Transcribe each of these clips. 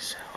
so.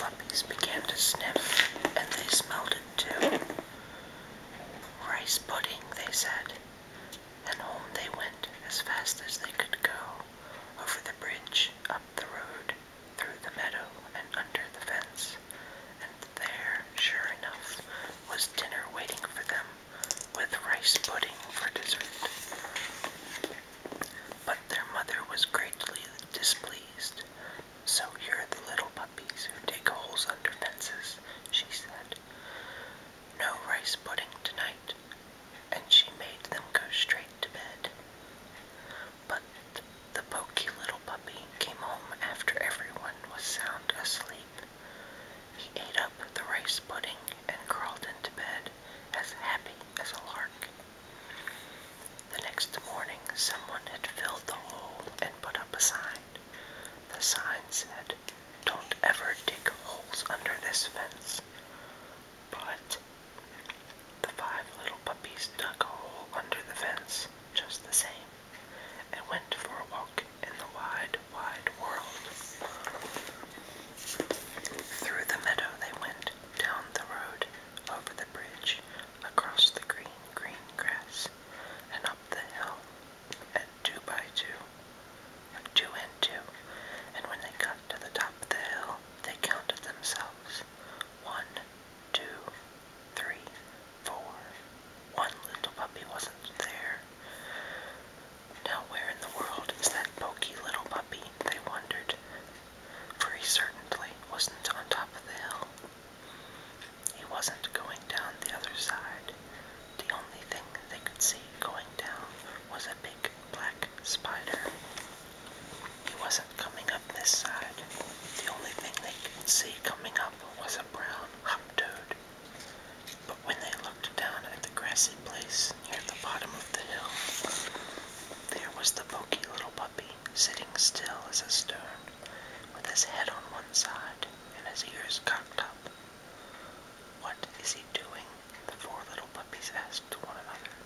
fluppies began to sniff, and they smelled it too. Rice pudding, they said, and home they went as fast as they could go, over the bridge, up the road, through the meadow, and under the fence. And there, sure enough, was dinner waiting for them, with rice pudding for dessert. the sign said, Don't ever dig holes under this fence. But the five little puppies dug a hole under the fence just the same and went for a walk in the wide, wide world. with his head on one side and his ears cocked up. What is he doing? The four little puppies asked one another.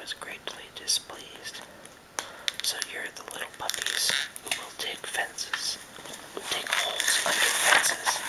was greatly displeased. So here are the little puppies who will dig fences, who dig holes under fences,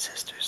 And sisters